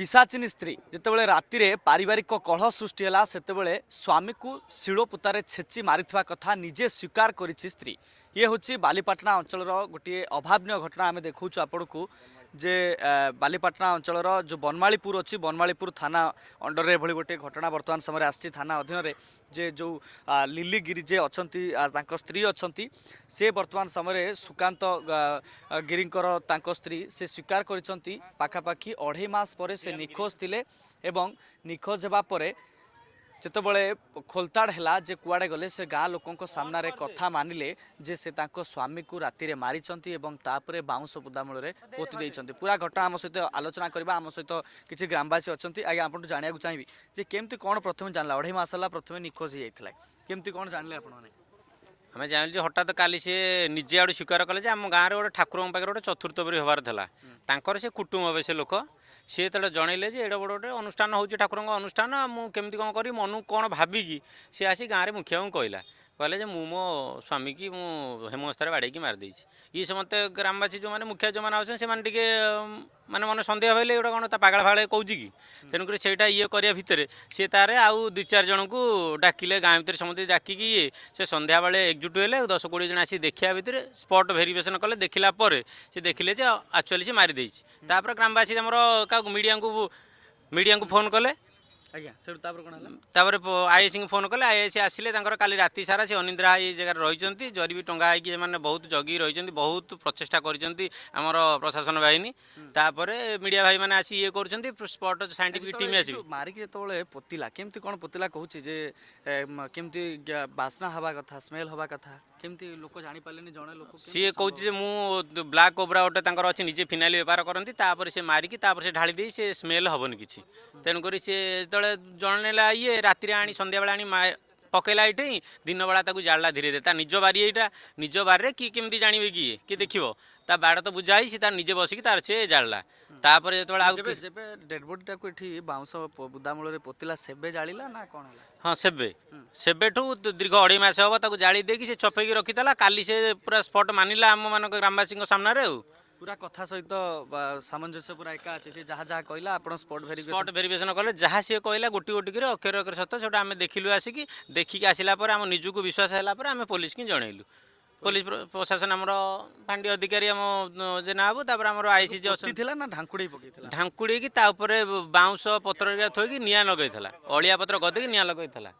ପିସାଚିନୀ ସ୍ତ୍ରୀ ଯେତେବେଳେ ରାତିରେ ପାରିବାରିକ କଳହ ସୃଷ୍ଟି ହେଲା ସେତେବେଳେ ସ୍ୱାମୀକୁ ଶିଳପୋତାରେ ଛେଚି ମାରିଥିବା କଥା ନିଜେ ସ୍ୱୀକାର କରିଛି ସ୍ତ୍ରୀ ଇଏ ହେଉଛି ବାଲିପାଟଣା ଅଞ୍ଚଳର ଗୋଟିଏ ଅଭାବନୀୟ ଘଟଣା ଆମେ ଦେଖାଉଛୁ ଆପଣଙ୍କୁ ଯେ ବାଲିପାଟଣା ଅଞ୍ଚଳର ଯେଉଁ ବନମାଳୀପୁର ଅଛି ବନମାଳୀପୁର ଥାନା ଅଣ୍ଡରରେ ଏଭଳି ଗୋଟିଏ ଘଟଣା ବର୍ତ୍ତମାନ ସମୟରେ ଆସିଛି ଥାନା ଅଧୀନରେ ଯେ ଯେଉଁ ଲିଲି ଗିରି ଯେ ଅଛନ୍ତି ତାଙ୍କ ସ୍ତ୍ରୀ ଅଛନ୍ତି ସେ ବର୍ତ୍ତମାନ ସମୟରେ ସୁକାନ୍ତ ଗିରିଙ୍କର ତାଙ୍କ ସ୍ତ୍ରୀ ସେ ସ୍ୱୀକାର କରିଛନ୍ତି ପାଖାପାଖି ଅଢ଼େଇ ମାସ ପରେ ସେ ନିଖୋଜ ଥିଲେ ଏବଂ ନିଖୋଜ ହେବା ପରେ त्यो बेला खोलताड होला गले गाँ लोक सामनार कथा मान्सी स्वामीको रातिले मिसन ताउँस बुदामूल पोति घटना आलोचना ग्रामवासी अनि आज अब जाँदाखेरि चाहिँ के प्रथमे जान अढाई मास होला प्रथमे निखोज हुन्छ के हटात काले सिजेटो स्वीकार कले गाँ र गए ठाकुर पार्टी गए चतुर्थ परिवार थाहा तर से कुटुम्ब हे लोक ସିଏ ଯେତେବେଳେ ଜଣେଇଲେ ଯେ ଏଇଟା ଗୋଟେ ଗୋଟେ ଅନୁଷ୍ଠାନ ହେଉଛି ଠାକୁରଙ୍କ ଅନୁଷ୍ଠାନ ମୁଁ କେମିତି କ'ଣ କରିବି ମନକୁ କ'ଣ ଭାବିକି ସିଏ ଆସି ଗାଁରେ ମୁଖିଆଙ୍କୁ କହିଲା କହିଲେ ଯେ ମୁଁ ମୋ ସ୍ୱାମୀକି ମୁଁ ହେମସ୍ଥାରେ ବାଡ଼େଇକି ମାରିଦେଇଛି ଇଏ ସମସ୍ତେ ଗ୍ରାମବାସୀ ଯେଉଁମାନେ ମୁଖ୍ୟ ଯେଉଁମାନେ ଅଛନ୍ତି ସେମାନେ ଟିକେ ମାନେ ମନେ ସନ୍ଦେହ ହେଲେ ଏଗୁଡ଼ା କ'ଣ ତା ପାଗଳ ଫାଗଳ କହୁଛି କି ତେଣୁକରି ସେଇଟା ଇଏ କରିବା ଭିତରେ ସିଏ ତାର ଆଉ ଦୁଇ ଚାରି ଜଣଙ୍କୁ ଡାକିଲେ ଗାଁ ଭିତରେ ସମସ୍ତେ ଡାକିକି ଇଏ ସେ ସନ୍ଧ୍ୟାବେଳେ ଏକଜୁଟ ହେଲେ ଦଶ କୋଡ଼ିଏ ଜଣ ଆସି ଦେଖିବା ଭିତରେ ସ୍ପଟ୍ ଭେରିଫିକେସନ୍ କଲେ ଦେଖିଲା ପରେ ସେ ଦେଖିଲେ ଯେ ଆକ୍ଚୁଆଲି ସେ ମାରିଦେଇଛି ତାପରେ ଗ୍ରାମବାସୀ ଆମର କାହାକୁ ମିଡ଼ିଆଙ୍କୁ ମିଡ଼ିଆଙ୍କୁ ଫୋନ୍ କଲେ ତାପରେ ଆଇଏସ୍ସିଙ୍କୁ ଫୋନ କଲେ ଆଇଏସି ଆସିଲେ ତାଙ୍କର କାଲି ରାତି ସାରା ସେ ଅନିଦ୍ରା ଏଇ ଜାଗାରେ ରହିଛନ୍ତି ଜରିବି ଟଙ୍ଗା ହେଇକି ସେମାନେ ବହୁତ ଜଗି ରହିଛନ୍ତି ବହୁତ ପ୍ରଚେଷ୍ଟା କରିଛନ୍ତି ଆମର ପ୍ରଶାସନ ବାହିନୀ ତାପରେ ମିଡ଼ିଆ ଭାଇମାନେ ଆସି ଇଏ କରୁଛନ୍ତି ସ୍ପଟ ସାଇଣ୍ଟିଫିକ୍ ଟିମ୍ ଆସିବ ମାରିକି ଯେତେବେଳେ ପୋତିଲା କେମିତି କ'ଣ ପୋତିଲା କହୁଛି ଯେ କେମିତି ବାସ୍ନା ହେବା କଥା ସ୍ମେଲ୍ ହେବା କଥା কেমতি লোক জানি পারলেনি জনে লোক সিয়ে কইছে যে মু ব্ল্যাক কোবরা ওটা তাঙ্কর আছে নিজে ফিনাইল ব্যবহার করন্তি তারপরে সে মারিকি তারপরে সে ঢালি দেই সে স্মেল হবনি কিছু তেন করি সে যেতলে জনেলা ইয়ে রাতিরে আনি সন্ধ্যা বেলা আনি পকাইলা এটি দিনবেলা তাকে জাড়লা ধীরে ধীরে তার নিজ বাড়ি এইটা নিজ বাড়িরে কি কেমতি জাণবে কি কি দেখব তা বাড়া তো বুঝা হয়েছি তার নিজে বসিকি তার সে জাড়লা ତାପରେ ଯେତେବେଳେ ଆଉ ଯେବେ ଡେଡ୍ ଏଠି ବାଉଁଶ ମୂଳରେ ପୋତିଲା ସେବେ ଜାଳିଲା ନା କ'ଣ ହେଲା ହଁ ସେବେ ସେବେଠୁ ଦୀର୍ଘ ଅଢ଼େଇ ମାସ ହେବ ତାକୁ ଜାଳି ଦେଇକି ସେ ଛପେଇକି ରଖିଥିଲା କାଲି ସେ ପୁରା ସ୍ପଟ ମାନିଲା ଆମମାନଙ୍କ ଗ୍ରାମବାସୀଙ୍କ ସାମ୍ନାରେ ଆଉ ପୁରା କଥା ସହିତ ସାମଞ୍ଜସ୍ୟ ପୁରା ଏକା ଅଛି ସେ ଯାହା ଯାହା କହିଲା ଆପଣ ସ୍ପଟ୍ ସ୍ପଟ୍ ଭେରିଫିକେସନ୍ କଲେ ଯାହା ସିଏ କହିଲା ଗୋଟି ଗୋଟିକରେ ଅକ୍ଷର ଅକ୍ଷର ସତ ସେଇଟା ଆମେ ଦେଖିଲୁ ଆସିକି ଦେଖିକି ଆସିଲା ପରେ ଆମ ନିଜକୁ ବିଶ୍ୱାସ ହେଲା ପରେ ଆମେ ପୋଲିସକୁ ଜଣେଇଲୁ पोलिस प्रशासन फान्डी अधिक आइसिए ढाँडक बााउँस पत्र थोइक निँ लगैला अलिया पतर गदिनिगैला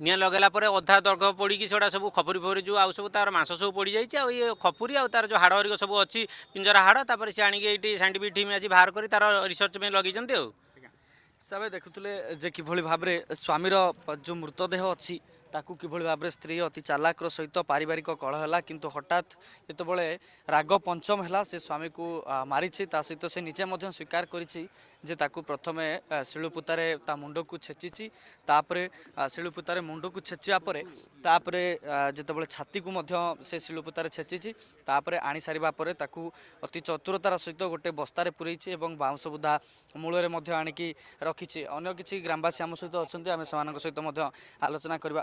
निँ लगलाधा दर्घ पडिक सबै सबै खपुरी फपरी जो आउँ सबै त मास सबै परिचाइ खपुरी आउँ ताड अरे सबै अलि अलि अब पिँजरा हाड तपाईँले सि आटिफिकम आज बा तिसर्च पहिला लगिन्छ भाव स्वामी र जो मृतदेह अलिक ତାକୁ କିଭଳି ଭାବରେ ସ୍ତ୍ରୀ ଅତି ଚାଲାକର ସହିତ ପାରିବାରିକ କଳହ ହେଲା କିନ୍ତୁ ହଠାତ୍ ଯେତେବେଳେ ରାଗ ପଞ୍ଚମ ହେଲା ସେ ସ୍ୱାମୀକୁ ମାରିଛି ତା ସହିତ ସେ ନିଜେ ମଧ୍ୟ ସ୍ୱୀକାର କରିଛି ଯେ ତାକୁ ପ୍ରଥମେ ଶିଳୁପୁତାରେ ତା ମୁଣ୍ଡକୁ ଛେଚିଛି ତାପରେ ଶିଳୁପୁତାରେ ମୁଣ୍ଡକୁ ଛେଚିବା ପରେ ତାପରେ ଯେତେବେଳେ ଛାତିକୁ ମଧ୍ୟ ସେ ଶିଳୁପୁତାରେ ଛେଚିଛି ତାପରେ ଆଣିସାରିବା ପରେ ତାକୁ ଅତି ଚତୁରତାର ସହିତ ଗୋଟେ ବସ୍ତାରେ ପୂରେଇଛି ଏବଂ ବାଉଁଶ ବୁଦା ମୂଳରେ ମଧ୍ୟ ଆଣିକି ରଖିଛି ଅନ୍ୟ କିଛି ଗ୍ରାମବାସୀ ଆମ ସହିତ ଅଛନ୍ତି ଆମେ ସେମାନଙ୍କ ସହିତ ମଧ୍ୟ ଆଲୋଚନା କରିବା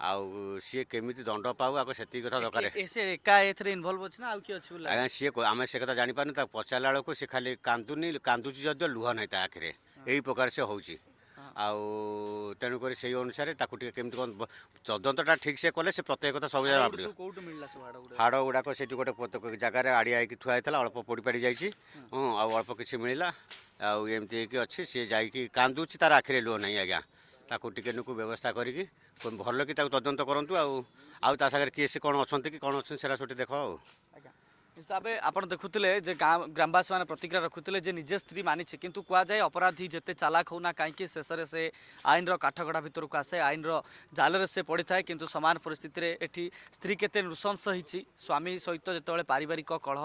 ଆଉ ସିଏ କେମିତି ଦଣ୍ଡ ପାଉ ଆଗ ସେତିକି କଥା ଦରକାର ଏକା ଏଥିରେ ଇନଭଲ୍ଭ ଅଛି ଆଉ କିଏ ଅଛି ସିଏ ଆମେ ସେ କଥା ଜାଣିପାରୁନି ତାକୁ ପଚାରିଲା ବେଳକୁ ସେ ଖାଲି କାନ୍ଦୁନି କାନ୍ଦୁଛି ଯଦିଓ ଲୁହ ନାହିଁ ତା ଆଖିରେ ଏଇ ପ୍ରକାର ସେ ହେଉଛି ଆଉ ତେଣୁକରି ସେଇ ଅନୁସାରେ ତାକୁ ଟିକେ କେମିତି କ'ଣ ତଦନ୍ତଟା ଠିକ୍ ସେ କଲେ ସେ ପ୍ରତ୍ୟେକ କଥା ସବୁ ଜାଗା ପଡ଼ିବ ହାଡ଼ ଗୁଡ଼ାକ ସେଠି ଗୋଟେ ଜାଗାରେ ଆଡ଼ିଆ ହେଇକି ଥୁଆ ହେଇଥିଲା ଅଳ୍ପ ପୋଡ଼ି ପୋଡ଼ିପାଡ଼ି ଯାଇଛି ହଁ ଆଉ ଅଳ୍ପ କିଛି ମିଳିଲା ଆଉ ଏମିତି ହେଇକି ଅଛି ସିଏ ଯାଇକି କାନ୍ଦୁଛି ତାର ଆଖିରେ ଲୁହ ନାହିଁ ଆଜ୍ଞା ତାକୁ ଟିକେ ନିକୁ ବ୍ୟବସ୍ଥା କରିକି ଭଲକି ତାକୁ ତଦନ୍ତ କରନ୍ତୁ ଆଉ ଆଉ ତା ସାଙ୍ଗରେ କିଏ ସେ କ'ଣ ଅଛନ୍ତି କି କ'ଣ ଅଛନ୍ତି ସେଇଟା ସେଠି ଦେଖ ଆଉ ଆଜ୍ଞା হিসাবে আপনার দেখুলে যে গ্রামবাসী মানে প্রতিক্রিয়া রাখুলে যে নিজে স্ত্রী মানিছে কিন্তু কুযায় অপরাধী যেতে চালাক হো না কী শেষে সে আইনর কাঠগড়া ভিতরক আসে আইনর জালরে সে পড়ি থাকে কিন্তু সমান পরিস্থিতিতে এটি স্ত্রী কেতে নৃশংস হয়েছি স্বামী সহিত যেতবে পারিবারিক কলহ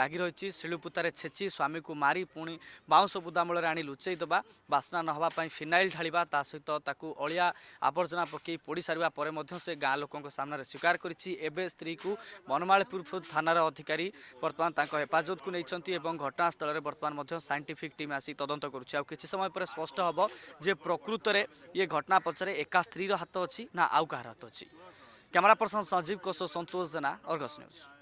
লাগি রয়েছে শিলুপুতার ছেচি স্বামী মারি পুঁ বাউঁশ বুদামূলের আনি লুচাই দেবা বাসনা নহবা ফিনাইল ঢাড়া তা সহিত তাকে অলিয়া আবর্জনা পকাই পোড়ি সারা পরে সে গাঁ লোক সামনে স্বীকার করেছি এবে স্ত্রী কু বনমালপুর থানার অধিকারী बर्तान हेफाजत कु घटनास्थल बर्तन्टिफिक टिम आसि तद गरौँ कि समय पर स्पष्ट हे प्रकृतले ये घटना पछा एकीर हात अची ना पर्सन संजीव कसो सन्तोष जेना अर्गस न्यूज